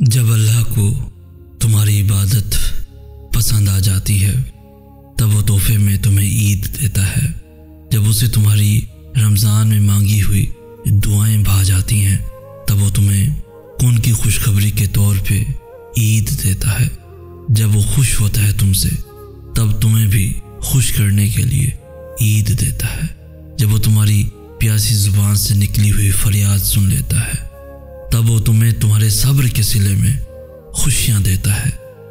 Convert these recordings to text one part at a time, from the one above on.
जब अल्लाह को तुम्हारी इबादत पसंद आ जाती है, तब वो तोहफे में तुम्हें ईद देता है। जब उसे तुम्हारी रमज़ान में मांगी हुई दुआएँ भा जाती हैं, तब वो तुम्हें कौन की खुशखबरी के तौर पे ईद देता है। जब वो खुश होता है तुमसे, तब तुम्हें भी खुश करने के लिए ईद देता है। जब वो तुम्हारी प्यासी ज़ुबान से निकली हुई फरियाद सुन लेता है तब वो तुम्हें तुम्हारे सब्र के सिले में खुशियाँ देता है।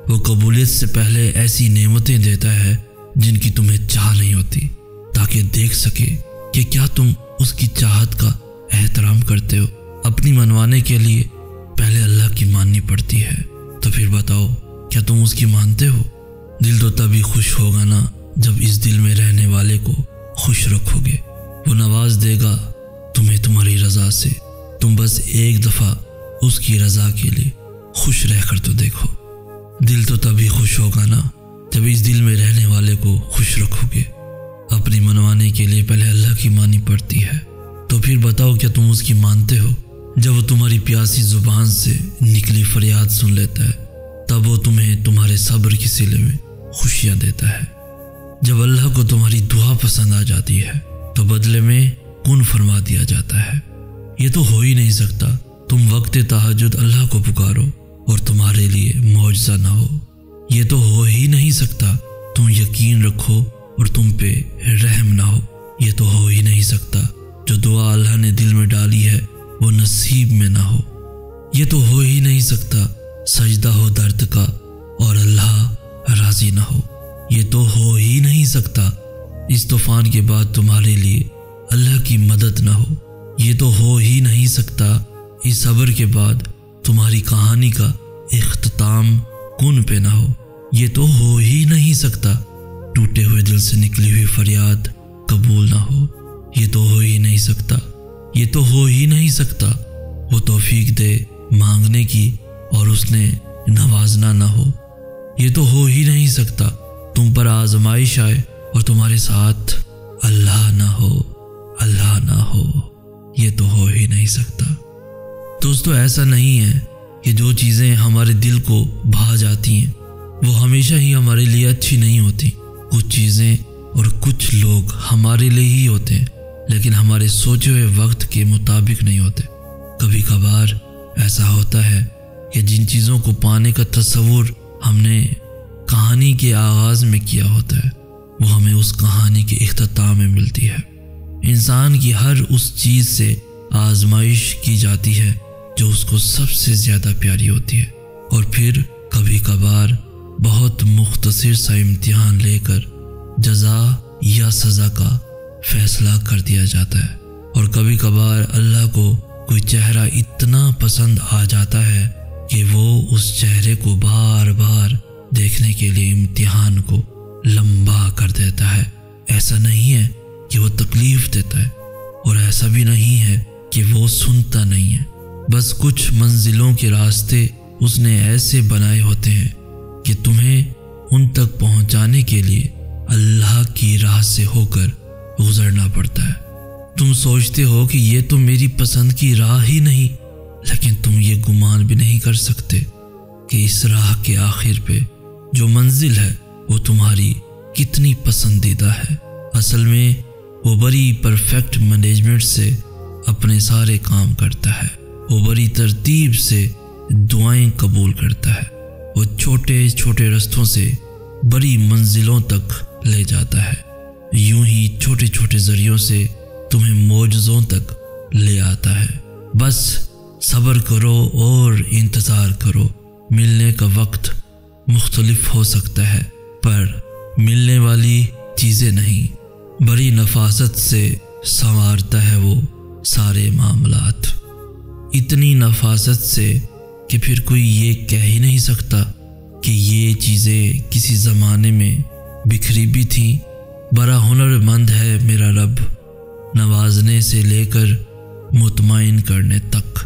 वो कबूलियत से पहले ऐसी नेमतें देता है जिनकी तुम्हें चाह नहीं होती, ताकि देख सके कि क्या तुम उसकी चाहत का एहतराम करते हो। अपनी मनवाने के लिए पहले अल्लाह की माननी पड़ती है। तो फिर बताओ, क्या तुम उसकी मानते हो? दिल तो तभी खुश होगा ना जब इस दिल में रहने वाले को खुश रखोगे। वो नवाज़ देगा, तुम्हें तुम्हारी रजा से तुम बस एक दफ़ा उसकी रजा के लिए खुश रहकर तो देखो। दिल तो तभी खुश होगा ना, जब इस दिल में रहने वाले को खुश रखोगे। अपनी मनवाने के लिए पहले अल्लाह की मानी पड़ती है। तो फिर बताओ, क्या तुम उसकी मानते हो? जब वो तुम्हारी प्यासी ज़ुबान से निकली फरियाद सुन लेता है, तब वो तुम्हें तुम्हारे सब्र के सिले में खुशियाँ देता है। जब अल्लाह को तुम्हारी दुआ पसंद आ जाती है तो बदले में कौन फरमा दिया जाता है? ये तो हो ही नहीं सकता। तुम वक्त तहजद अल्लाह को पुकारो और तुम्हारे लिए मुआवजा ना हो। ये तो हो ही नहीं सकता। तुम यकीन रखो और तुम पे रहम ना हो। ये तो हो ही नहीं सकता। जो दुआ अल्लाह ने दिल में डाली है, वो नसीब में ना हो। ये तो हो ही नहीं सकता। सजदा हो दर्द का और अल्लाह राज़ी ना हो। ये तो हो ही नहीं सकता। इस तूफ़ान के बाद तुम्हारे लिए अल्लाह की मदद ना हो। ये तो हो ही नहीं सकता। इस सब्र के बाद तुम्हारी कहानी का इख्ताम कौन पे ना हो। ये तो हो ही नहीं सकता। टूटे हुए दिल से निकली हुई फरियाद कबूल ना हो। ये तो हो ही नहीं सकता। ये तो हो ही नहीं सकता। वो तोफीक दे मांगने की और उसने नवाजना ना हो। ये तो हो ही नहीं सकता। तुम पर आजमाइश आए और तुम्हारे साथ अल्लाह ना हो। सकता। दोस्तों, ऐसा नहीं है कि जो चीज़ें हमारे दिल को भा जाती हैं, वो हमेशा ही हमारे लिए अच्छी नहीं होती। कुछ चीज़ें और कुछ लोग हमारे लिए ही होते हैं, लेकिन हमारे सोचे हुए वक्त के मुताबिक नहीं होते। कभी कभार ऐसा होता है कि जिन चीज़ों को पाने का तस्वुर हमने कहानी के आगाज़ में किया होता है, वो हमें उस कहानी के अख्ताम में मिलती है। इंसान की हर उस चीज़ से आजमाइश की जाती है, जो उसको सबसे ज़्यादा प्यारी होती है। और फिर कभी कभार बहुत मुख्तसर सा इम्तिहान लेकर जजा या सज़ा का फैसला कर दिया जाता है। और कभी कभार अल्लाह को कोई चेहरा इतना पसंद आ जाता है कि वो उस चेहरे को बार बार देखने के लिए इम्तिहान को लंबा कर देता है। ऐसा नहीं है कि वो तकलीफ़ देता है, और ऐसा भी नहीं है कि वो सुनता नहीं है। बस कुछ मंजिलों के रास्ते उसने ऐसे बनाए होते हैं कि तुम्हें उन तक पहुँचाने के लिए अल्लाह की राह से होकर गुजरना पड़ता है। तुम सोचते हो कि ये तो मेरी पसंद की राह ही नहीं, लेकिन तुम ये गुमान भी नहीं कर सकते कि इस राह के आखिर पे जो मंजिल है, वो तुम्हारी कितनी पसंदीदा है। असल में वो बड़ी परफेक्ट मैनेजमेंट से अपने सारे काम करता है। वो बड़ी तरतीब से दुआएँ कबूल करता है। वो छोटे छोटे रस्तों से बड़ी मंजिलों तक ले जाता है। यूँ ही छोटे छोटे जरियों से तुम्हें मौजों तक ले आता है। बस सब्र करो और इंतज़ार करो। मिलने का वक्त मुख्तलफ हो सकता है, पर मिलने वाली चीज़ें नहीं। बड़ी नफासत से संवारता है वो। सारे मामलात इतनी नफासत से कि फिर कोई ये कह ही नहीं सकता कि ये चीज़ें किसी ज़माने में बिखरी भी थीं। बड़ा हुनरमंद है मेरा रब, नवाजने से लेकर मुतमिन करने तक।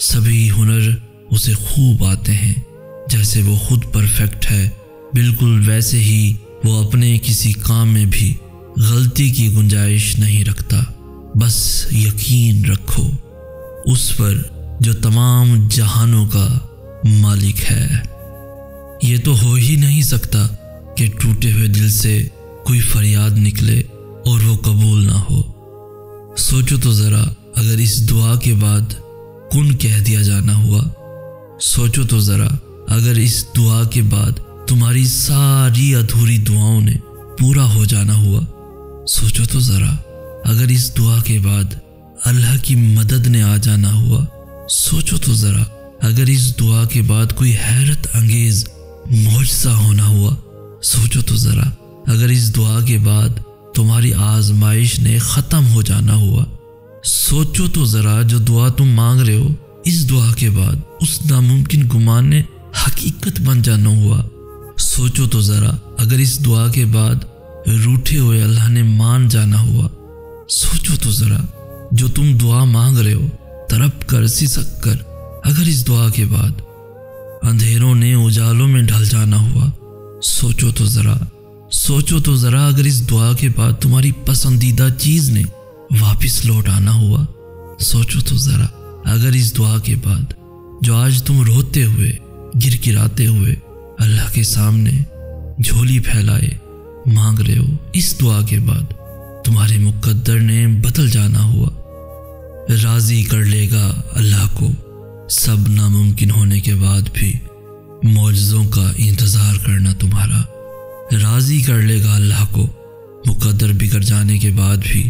सभी हुनर उसे खूब आते हैं, जैसे वो खुद परफेक्ट है। बिल्कुल वैसे ही वो अपने किसी काम में भी गलती की गुंजाइश नहीं रखता। बस यकीन रखो, उस पर जो तमाम जहानों का मालिक है। ये तो हो ही नहीं सकता कि टूटे हुए दिल से कोई फरियाद निकले और वो कबूल ना हो। सोचो तो ज़रा, अगर इस दुआ के बाद कुन कह दिया जाना हुआ। सोचो तो ज़रा, अगर इस दुआ के बाद तुम्हारी सारी अधूरी दुआओं ने पूरा हो जाना हुआ। सोचो तो ज़रा। अगर इस दुआ के बाद अल्लाह की मदद ने आ जाना हुआ, सोचो तो ज़रा, अगर इस दुआ के बाद कोई हैरत अंगेज मुआजा होना हुआ, सोचो तो ज़रा, अगर इस दुआ के बाद तुम्हारी आजमाइश ने ख़त्म हो जाना हुआ, सोचो तो ज़रा जो दुआ तुम मांग रहे हो, इस दुआ के बाद उस नामुमकिन गुमान ने हकीकत बन जाना हुआ। सोचो तो ज़रा, अगर इस दुआ के बाद रूठे हुए अल्लाह ने मान जाना हुआ सोचो तो ज़रा, जो तुम दुआ मांग रहे हो तरप कर, सिसक कर, अगर इस दुआ के बाद अंधेरों ने उजालों में ढल जाना हुआ, सोचो तो ज़रा, सोचो तो ज़रा अगर इस दुआ के बाद तुम्हारी पसंदीदा चीज़ ने वापस लौट आना हुआ, सोचो तो ज़रा, अगर इस दुआ के बाद जो आज तुम रोते हुए गिर गिराते हुए अल्लाह के सामने झोली फैलाए, मांग रहे हो, इस दुआ के बाद तुम्हारे मुकद्दर ने बदल जाना हुआ। राज़ी कर लेगा अल्लाह को। सब नामुमकिन होने के बाद भी मौजों का इंतज़ार करना तुम्हारा। राज़ी कर लेगा अल्लाह को। मुकदर बिगड़ जाने के बाद भी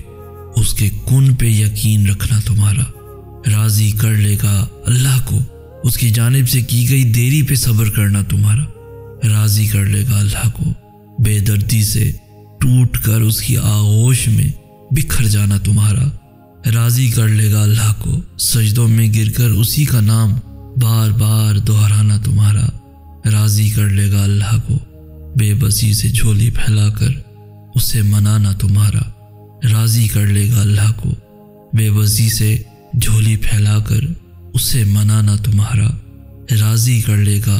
उसके कुन पे यकीन रखना तुम्हारा। राज़ी कर लेगा अल्लाह को। उसकी जानब से की गई देरी पे सब्र करना तुम्हारा। राज़ी कर लेगा अल्लाह को। बेदर्दी से टूट कर उसकी आगोश में बिखर जाना तुम्हारा। राज़ी कर लेगा अल्लाह को। सजदों में गिरकर उसी का नाम बार बार दोहराना तुम्हारा। राज़ी कर लेगा अल्लाह को। बेबसी से झोली फैलाकर उसे मनाना तुम्हारा। राज़ी कर लेगा अल्लाह को। बेबसी से झोली फैलाकर उसे मनाना तुम्हारा। राज़ी कर लेगा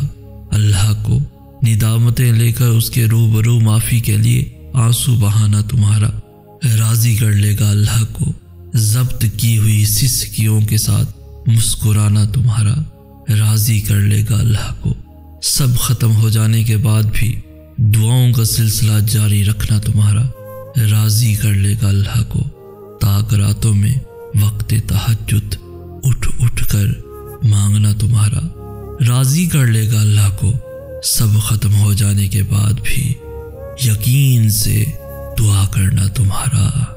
अल्लाह को। निदामतें लेकर उसके रूबरू माफ़ी के लिए आँसू बहाना तुम्हारा। राज़ी कर लेगा अल्लाह को। जब्त की हुई सिसकियों के साथ मुस्कुराना तुम्हारा। राज़ी कर लेगा अल्लाह को। सब खत्म हो जाने के बाद भी दुआओं का सिलसिला जारी रखना तुम्हारा। राज़ी कर लेगा अल्लाह को। ताक रातों में वक्त तहजुद उठ उठ कर मांगना तुम्हारा। राज़ी कर लेगा अल्लाह को। सब खत्म हो जाने के बाद भी यकीन से दुआ करना तुम्हारा।